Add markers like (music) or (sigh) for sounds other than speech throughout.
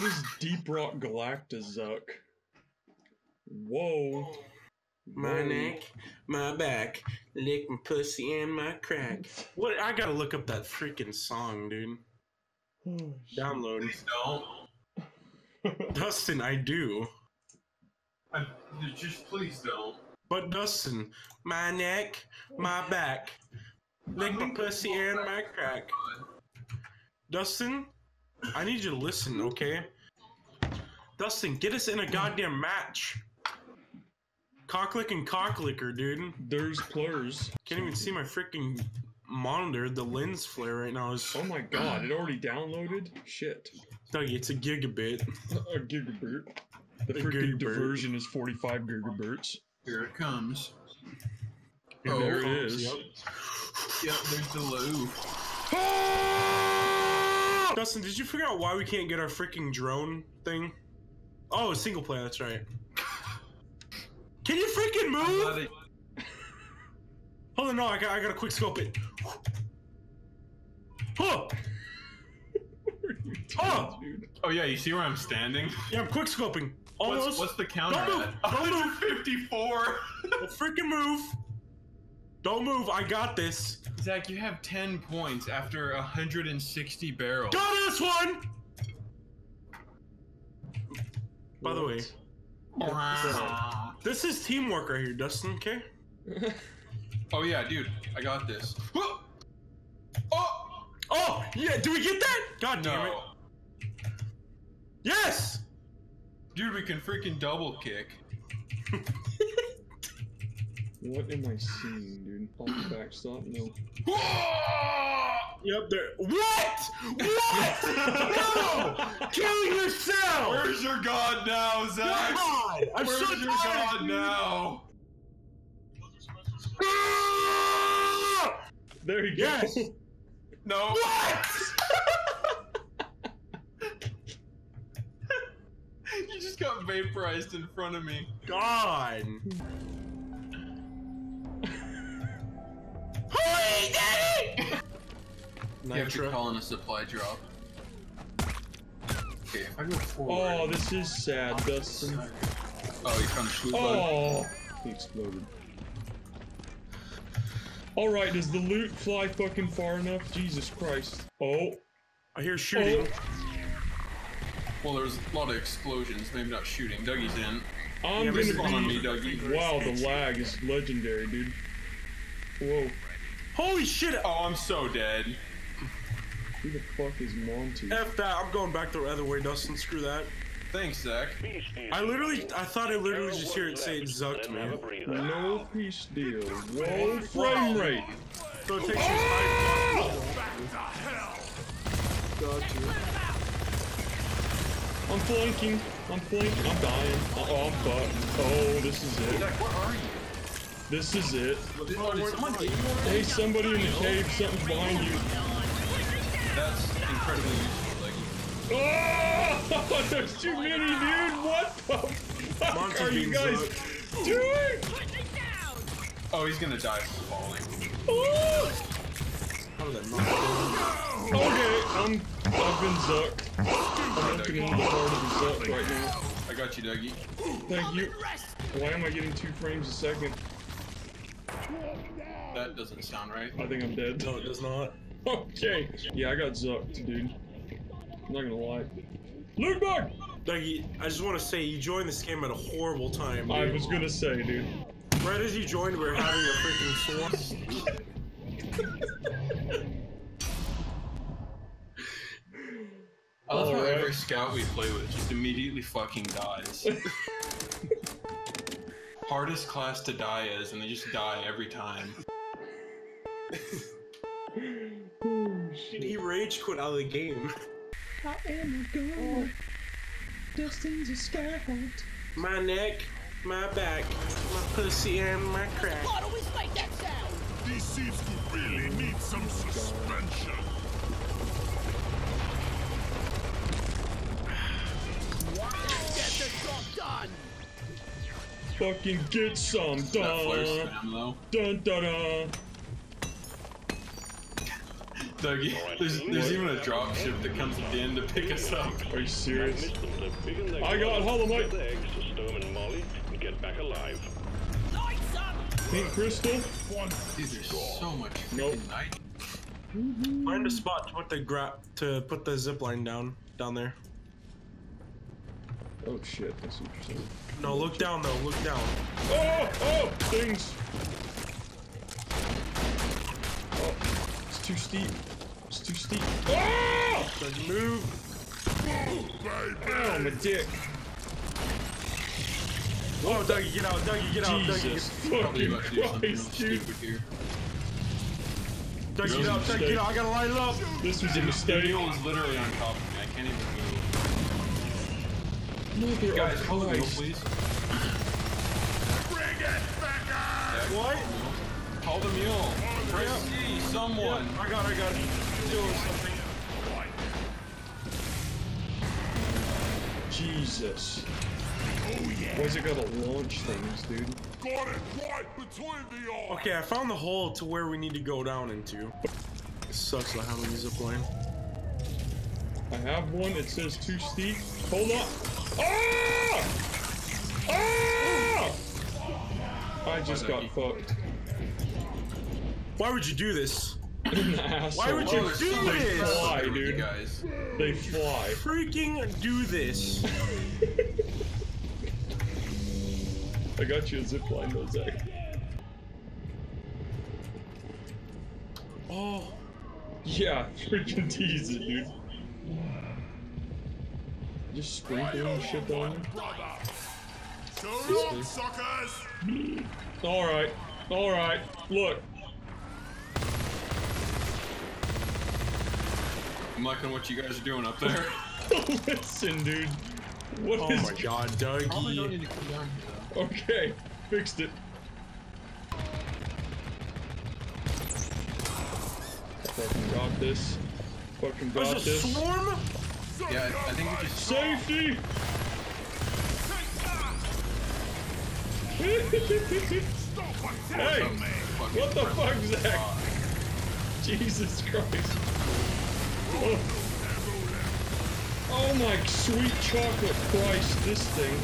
What is Deep Rock Galactazuck? Whoa. My Whoa. neck, my back, lick my pussy and my crack. What? I gotta look up that freaking song, dude. Oh, Download. Please don't. (laughs) Dustin, I do. I, just please don't. But Dustin, my neck, my back, lick my pussy and my crack. Dustin, I need you to listen, okay? Dustin, get us in a goddamn match. Cocklick and cocklicker, dude. There's plurs. Can't even see my freaking monitor. The lens flare right now is. Oh my god, it already downloaded? Shit. Dougie, it's a gigabit. A gigabit. The A freaking gigabert. diversion is 45 gigahertz. Here it comes. And Oh, there it oh, is. Yep. Yep, there's the loo. Ah! Dustin, did you figure out why we can't get our freaking drone thing? Oh, single player. That's right. Can you freaking move? Hold on, no, I got, I got to quick scope it. Huh? (laughs) Oh! Dude. Oh yeah, you see where I'm standing? Yeah, I'm quick scoping. What's, Almost. what's the counter Don't move, at? don't move. 154. Don't freaking move. Don't move. I got this. Zach, you have 10 points after 160 barrels. Got this one. By the way, Wow. this is teamwork right here, Dustin. Okay. (laughs) Oh yeah, dude, I got this. (gasps) Oh! Oh! Yeah. Do we get that? God damn it. Yes. Dude, we can freaking double kick. What am I seeing, dude? Off the backstop? No. (laughs) Yep. There. What? What? (laughs) no! Kill yourself. Where's your god now, Zach? God! I'm Where's so your god dude. now? Ah! There you Yes. (laughs) No. What? (laughs) you just got vaporized in front of me. God. Holy daddy! You have to Nitro. call in a supply drop. Okay, if I go forward. Oh, this is sad, Dustin. Oh, you found the shoe bug. Oh! He exploded. Alright, does the loot fly fucking far enough? Jesus Christ. Oh. I hear shooting. Oh. Well, there's a lot of explosions. Maybe not shooting. Dougie's in. I'm Yeah, but gonna Spawn on be... me, Dougie. Wow, the lag is legendary, dude. Whoa. Holy shit! Oh, I'm so dead. Who the fuck is Monty? F that. I'm going back the other way, Dustin. Screw that. Thanks, Zach. I literally, I thought I literally just hear it say it zucked me. No peace deal. Whoa, frame rate. So it takes you five. I'm flanking. I'm flanking. I'm dying. Oh, I'm fucked. Oh, this is it. Zach, where are you? This is it. Oh, did someone? Hey, somebody in the cave. Something's behind you. That's incredibly useful, Dougie. Oh, (laughs) there's too many, dude. What the fuck Monty are you guys up. doing? Oh, he's gonna die from falling. Oh! How did that not? Okay, I'm. I've been zucked. I'm looking into the heart of the zuck right now. I got you, Dougie. Thank you. Why am I getting two frames a second? That doesn't sound right. I think I'm dead. No, it does not. Okay. Yeah, I got zucked, dude. I'm not gonna lie. Loot bug! Dougie, I just want to say you joined this game at a horrible time. Dude. I was gonna say, dude. Right as you joined, we are having a freaking swarm. I love how every scout we play with just immediately fucking dies. (laughs) Hardest class to die is, and they just die every time. (laughs) Oh, shit. he rage quit out of the game. I am a god. Dustin's a scout. My neck, my back, my pussy, and my crack. God always make that sound! These seats could really need some suspension. Get the job done! Fucking get some. That flare Dun, dun, dun, dun. Dougie, there's, there's even a drop ship that comes at the end to pick us up. Are you serious? Missed them, they're big and they I got Hollow Knight. Get the eggs to Storm and Molly get back alive. Pink crystal? Dude, there's so much Nope. freaking night. Find a spot to put the gra- to put the zip line down down there. Oh shit, that's interesting. No, look down though. Look down. Oh! Oh! Things! Oh, it's too steep. It's too steep. Oh! Doesn't move. Ow, my dick. Oh, Dougie, get out! Dougie, get out! Jesus Dougie, Probably fucking about to do something real Christ, dude. stupid here. Dougie, get out! Dougie, get out! I gotta light it up. This was a mistake. mule is literally on top of me. I can't even move. Mother Guys, of hold the mule, please. Bring it back up! What? Call the mule. Press C, someone. I got, it, I got. Doing something. Jesus. Oh yeah. Why's it gotta launch things, dude? Got it right between the eyes. Okay, I found the hole to where we need to go down into. It sucks not having a zip line. I have one, it says too steep. Hold on. Ah! Ah! I just got fucked. Why would you do this? In the asshole. Why would you do they this? Fly, With you dude. guys. They fly. Freaking do this. (laughs) I got you a zip line though, Zach. Oh, Yeah, freaking tease it, dude. Just sprinkling shit on you. Brother. So long, suckers. Alright, alright, look. I'm liking what you guys are doing up there. (laughs) Listen, dude. What oh is- my God, Dougie. need to come down here. Okay, fixed it. Fucking got this. Fucking got There's a this. swarm. Yeah, I think we just Safety! hey! (laughs) What the fuck, press Zach? Jesus Christ. Oh. Oh my sweet chocolate Christ, this thing.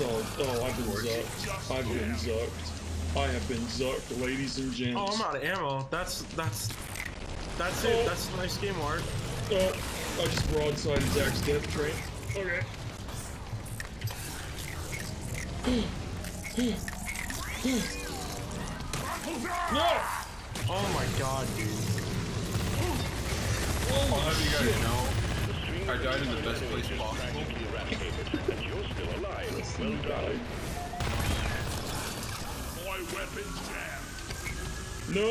Oh, oh, I've been zucked. I've been zucked. I have been zucked, ladies and gents. Oh, I'm out of ammo. That's that's that's it. Oh. That's a nice game art. Oh, I just broadsided Zach's death train. Okay. (clears throat) no! Oh my God, dude. Oh, I'll have you guys know, I died in the best place possible. And you're still alive. Well done. My weapon's jammed. No!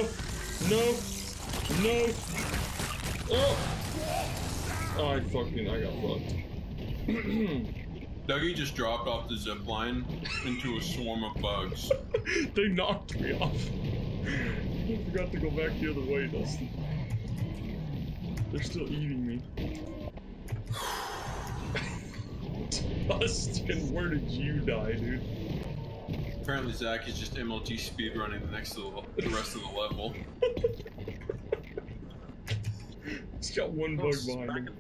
No! No! Oh! Oh, I fucking, I got fucked. Dougie just dropped off the zip line into a swarm of bugs. (laughs) they knocked me off. I forgot to go back the other way, Dustin. They're still eating me. (laughs) Dustin, where did you die, dude? Apparently Zach is just MLG speedrunning the next to the, the rest of the level. (laughs) He's got one bug behind him.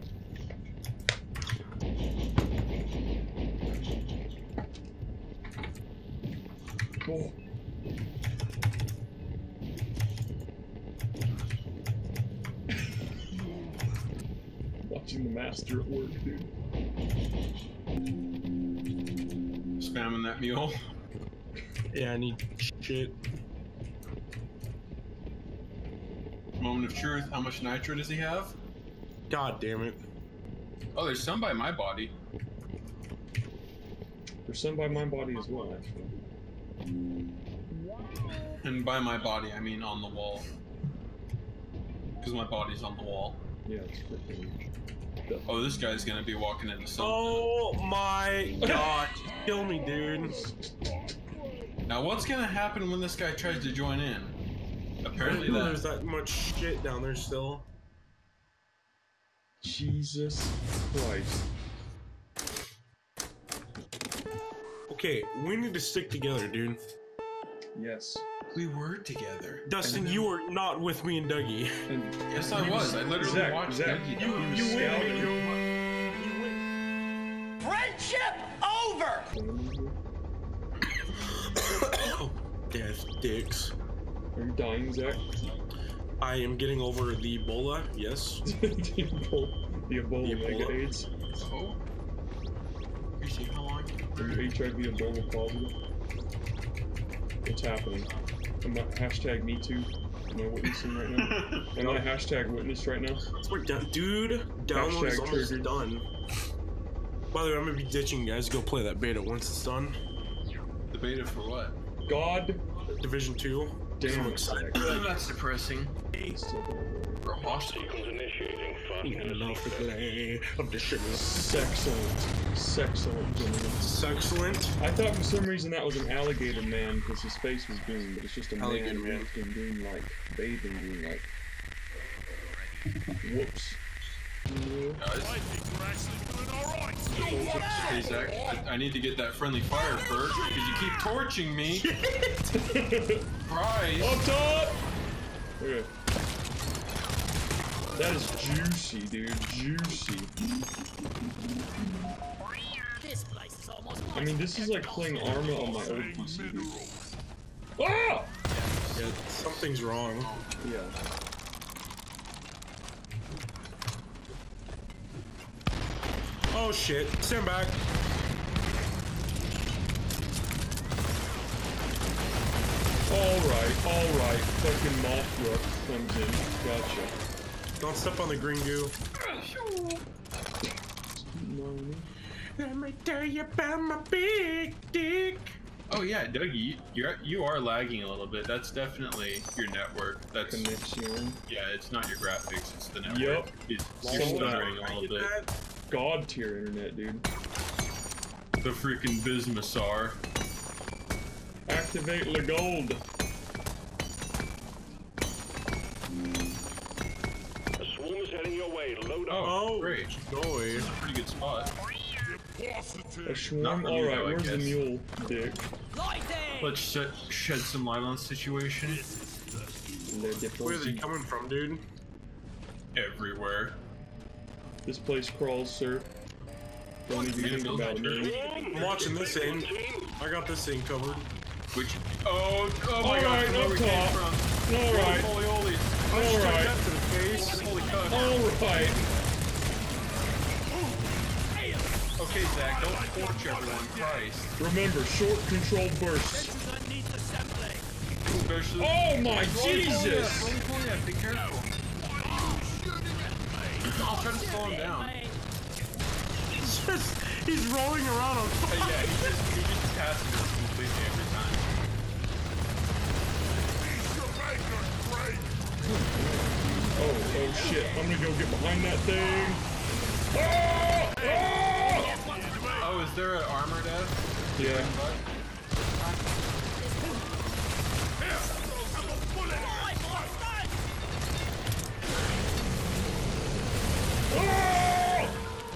Master at work, dude. Spamming that mule. Yeah, I need shit. Moment of truth. How much nitro does he have? God damn it. Oh, there's some by my body. There's some by my body as well, actually. And by my body, I mean on the wall. Because my body's on the wall. Yeah, it's freaking. Oh, this guy's gonna be walking into something. Oh my God. (laughs) Kill me, dude. Now, what's gonna happen when this guy tries to join in? Apparently, There's that that much shit down there still. Jesus Christ. Okay, we need to stick together, dude. Yes. We were together. Dustin, you were not with me and Dougie. And Yes, I he was. I literally Zach, watched Zach, Dougie you, die. you, You scouted. Friendship over! (coughs) Death dicks. Are you dying, Zach? I am getting over the Ebola. Yes. (laughs) the Ebola, the Ebola The mega Ebola. AIDS. Oh. You see how long? Are you HIV Ebola positive? What's happening? I'm I hashtag me too? Am I witnessing right now? (laughs) Am I hashtag witness right now? We're done, dude. Download is Hashtag almost triggered. done. By the way, I'm gonna be ditching you guys. Go play that beta once it's done. The beta for what? God Division two. damn So it, Zach. That's depressing. Still don't For a hostile. Enough to play of the shit. Sexcellent. Sexcellent, gentlemen. Excellent. I thought for some reason that was an alligator man because his face was green, but it's just a Alligator man man. in green light, bathed in green light. Whoops. Guys, I think we're actually doing alright. hey Zach, I, I need to get that friendly fire perk because you keep torching me. (laughs) Surprise! Up top! Okay. That is juicy, dude. Juicy. This place is almost I mean, this is like playing Arma on my old PC, dude. Minerals. Ah! Yeah, something's wrong. Yeah. Oh shit. Stand back. Alright, alright. Fucking Mothra comes in. Gotcha. Don't step on the green goo. Let me tell you about my big dick. Oh yeah, Dougie, you're you are lagging a little bit. That's definitely your network. That's Connection. yeah, it's not your graphics, it's the network. Yep. It's, you're stuttering a little bit. God tier internet, dude. The freaking Bismasar. Activate the gold. Is heading your. Load up. Oh, Oh, great. Joy. Pretty good spot. A swarm. Not for me, Alright, though, I where's the mule dick? Let's shed, shed some light on the situation. Le Where's he déposé. coming from, dude? Everywhere. This place crawls, sir. Don't even think about it. I'm watching this in. I got this thing covered. Which oh oh my All god, right, where up we came top. from. Alright, Holy holy. Alright, That to the face. Holy cuck. alright. Okay, Zach, don't torch everyone, Christ. Remember, short controlled bursts. This underneath assembly! Especially Oh my Jesus! F, Roly-poly F, be careful. I'll try to slow him down. He's just, he's rolling around on Hey, yeah, he just, he just passes completely every time. Oh, shit. I'm gonna go get behind that thing. Oh! Oh! Oh, is there an armored F? Yeah. Oh!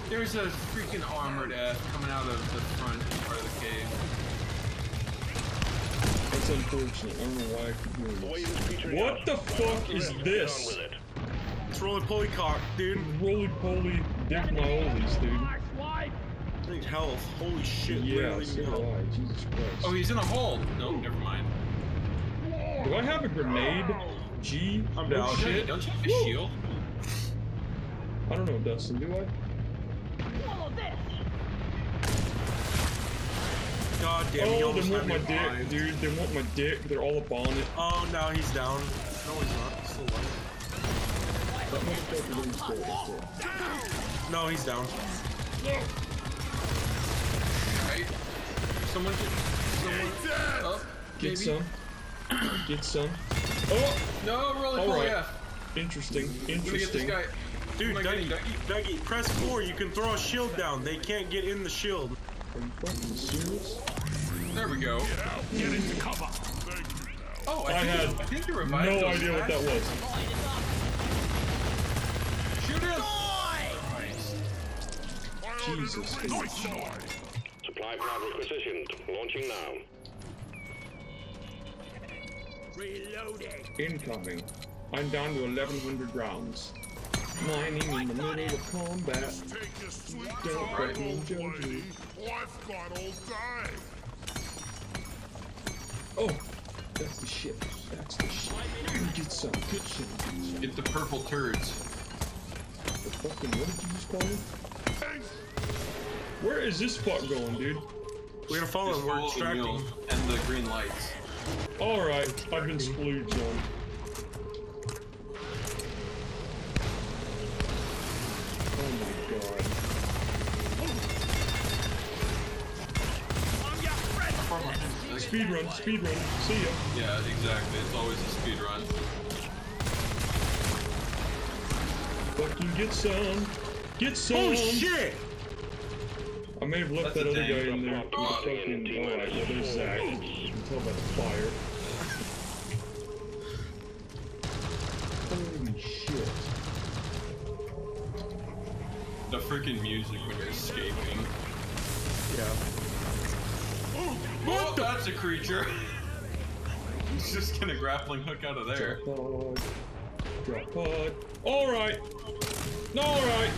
There's a freaking armored F coming out of the front part of the cave. That's unfortunate. I don't know why I keep doing The wave this. is petering What out. the fuck is Get on this? With it. It's roly poly cock, dude. Roly poly dick my oldies, dude. I need health. Holy shit. Yeah, literally so need do health. I. Jesus Christ. Oh, he's in a hole. No, never mind. Do I have a grenade? G? I'm no down. shit. Don't you have a shield? I don't know, Dustin. Do I? God damn, he Oh, almost they want my dick, alive. dude. They want my dick. They're all up on it. Oh, now he's down. No, he's not. He's still alive. That motherfucker didn't stay right there. No, he's down. Right? Someone get someone up. Get maybe? some. Get some. Oh! No, roly poly Alright. F. Interesting. Let me get this Interesting. Dude, Am Dougie, Dougie, press 4. You can throw a shield down. They can't get in the shield. Are you fucking serious? There we go. Get into cover. Oh, I, I had I think you revived No idea what that guys. was. Jesus. Nice try. Supply pod requisitioned. Launching now. Reloading. Incoming. I'm down to 1,100 rounds. Mining in the middle of combat. Take Don't time, let me old judge lady. you. I've got all day. Oh, that's the ship. That's the shit. Get some. Get some. Get the purple turds. The fucking, what did you just call me? Where is this fuck going, dude? We're gonna follow him. We're follow the extracting. and the green lights. Alright, I've been splooged on. Oh my god. I'm your friend. Speed run, speed run. See ya. Yeah, exactly. It's always a speed run. Fucking get some. Get oh, some. Oh shit! I may have left That's that other guy in there. with the fucking. Alright, well, there's Zach. You can tell by the fire. Holy shit. The freaking music when you're escaping. Yeah. What? that's a creature. (laughs) He's just gonna grappling hook out of there. Drop pod. Drop pod. Alright. Alright.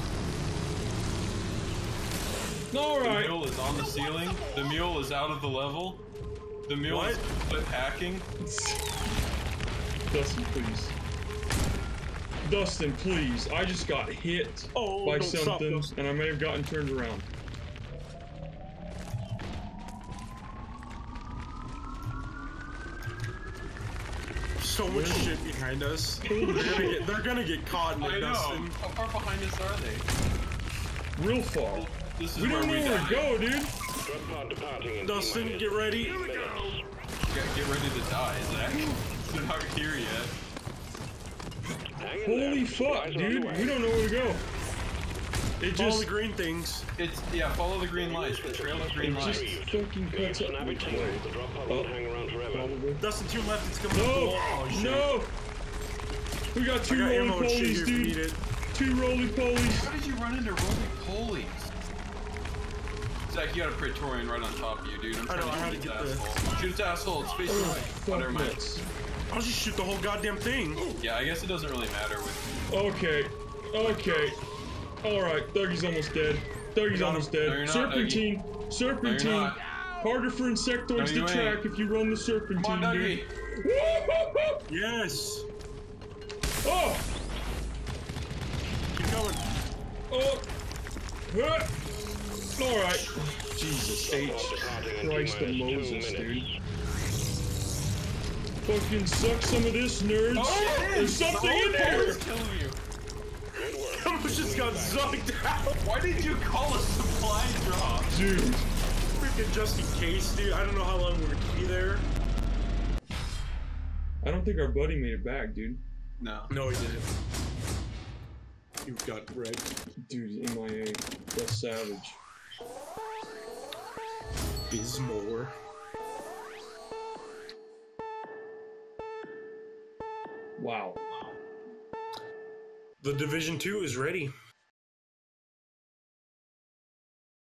The mule is on the ceiling. The mule is out of the level. The mule is foot hacking. Dustin, please. Dustin, please. I just got hit Oh, by don't stop, something, and I may have gotten turned around. So much shit behind us. (laughs) They're gonna get, they're gonna get caught in the it, know. Dustin. How far behind us are they? Real far. This is We where don't know we where to go, dude. Drop pod departing in Dustin, T-minus get ready. minutes. Get, get ready to die, Zach. (laughs) They're not here yet. Holy there. fuck, dude. We don't know where to go. It Follow just, the green things. It's yeah. Follow the green lights. The trail of green it just lights. fucking Need cuts up snappy which tingles. way. The drop pod Oh. won't hang around forever. Dustin, to your left, it's coming. No! Oh, shit. No! We got two got roly ammo and polies, here if you need dude. Two roly polies. How did you run into roly polies? Zach, you got a Praetorian right on top of you, dude. I'm I trying know, I to had shoot to its get the- asshole. Shoot its asshole. It's facing away. Fuck never mind. nuts. I'll just shoot the whole goddamn thing. Yeah, I guess it doesn't really matter with. Okay. Okay. Alright, Dougie's almost dead. Dougie's almost dead. you're not, serpentine. No, Serpentine. you're. Harder for insectoids No, to track ain't. if you run the serpentine, Come on, dude. (laughs) Yes. Oh! Keep going. Oh! Huh. Alright. Jesus H. Christ and Moses, dude. Fucking suck some of this, nerds. Oh, There's something in oh, there! It's killing you. Good just got zucked out. Why did you call a supply drop? Dude. Freaking just in case, dude. I don't know how long we're gonna be there. I don't think our buddy made it back, dude. No. No, he didn't. You've got wrecked. Dude, MIA. That's savage. Bismor. Wow. The Division 2 is ready.